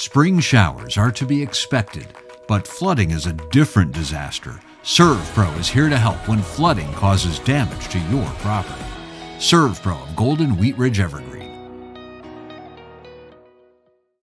Spring showers are to be expected, but flooding is a different disaster. ServPro is here to help when flooding causes damage to your property. ServPro of Golden Wheat Ridge Evergreen